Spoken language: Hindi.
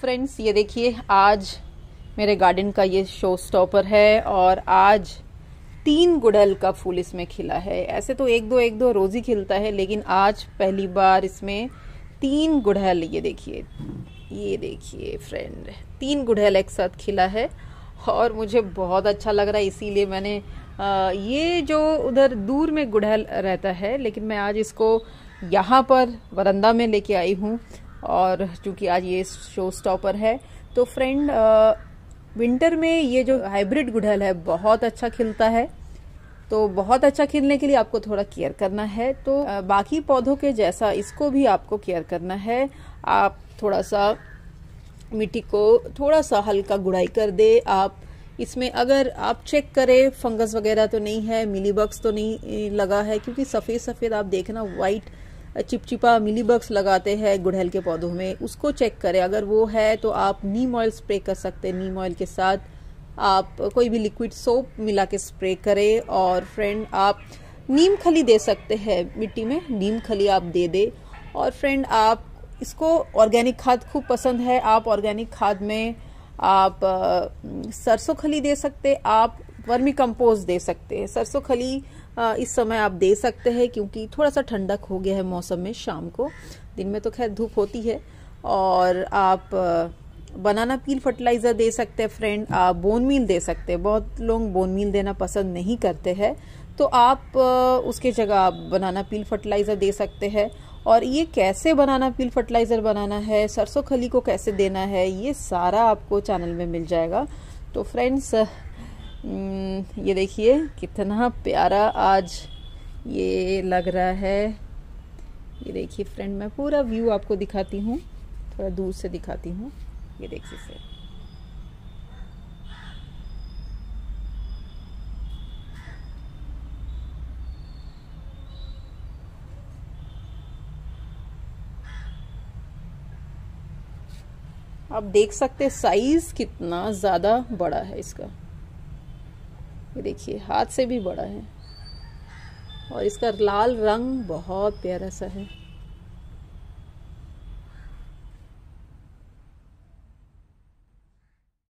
फ्रेंड्स ये देखिए आज मेरे गार्डन का ये शो स्टॉपर है और आज तीन गुड़हल का फूल इसमें खिला है। ऐसे तो एक दो एक दो रोज ही खिलता है लेकिन आज पहली बार इसमें तीन गुड़हल ये देखिए। ये देखिए फ्रेंड तीन गुड़हल एक साथ खिला है और मुझे बहुत अच्छा लग रहा है इसीलिए मैंने आ, ये जो उधर दूर में गुड़हल रहता है लेकिन मैं आज इसको यहाँ पर वरंदा में लेके आई हूँ। और चूँकि आज ये शो स्टॉपर है तो फ्रेंड विंटर में ये जो हाइब्रिड गुड़हल है, बहुत अच्छा खिलता है। तो बहुत अच्छा खिलने के लिए आपको थोड़ा केयर करना है। तो बाकी पौधों के जैसा इसको भी आपको केयर करना है। आप थोड़ा सा मिट्टी को थोड़ा सा हल्का गुड़ाई कर दे। आप इसमें अगर आप चेक करें फंगस वगैरह तो नहीं है मिली बग्स तो नहीं लगा है, क्योंकि सफ़ेद सफ़ेद आप देखना वाइट चिपचिपा मिली बग्स लगाते हैं गुड़हल के पौधों में, उसको चेक करें। अगर वो है तो आप नीम ऑयल स्प्रे कर सकते हैं। नीम ऑयल के साथ आप कोई भी लिक्विड सोप मिला के स्प्रे करें और फ्रेंड आप नीम खली दे सकते हैं। मिट्टी में नीम खली आप दे दे। और फ्रेंड आप इसको ऑर्गेनिक खाद खूब पसंद है। आप ऑर्गेनिक खाद में आप सरसों खली दे सकते आप वर्मी कंपोस्ट दे सकते हैं। सरसों खली इस समय आप दे सकते हैं क्योंकि थोड़ा सा ठंडक हो गया है मौसम में शाम को। दिन में तो खैर धूप होती है। और आप बनाना पील फर्टिलाइज़र दे सकते हैं फ्रेंड आप बोन मील दे सकते हैं। बहुत लोग बोन मील देना पसंद नहीं करते हैं। तो आप उसके जगह आप बनाना पील फर्टिलाइज़र दे सकते हैं। और ये कैसे बनाना पील फर्टिलाइज़र बनाना है, सरसों खली को कैसे देना है, ये सारा आपको चैनल में मिल जाएगा। तो फ्रेंड्स ये देखिए, कितना प्यारा आज ये लग रहा है। ये देखिए फ्रेंड मैं पूरा व्यू आपको दिखाती हूँ, थोड़ा दूर से दिखाती हूँ। ये देखिए सर आप देख सकते साइज़ कितना ज़्यादा बड़ा है इसका। ये देखिए, हाथ से भी बड़ा है। और इसका लाल रंग बहुत प्यारा सा है।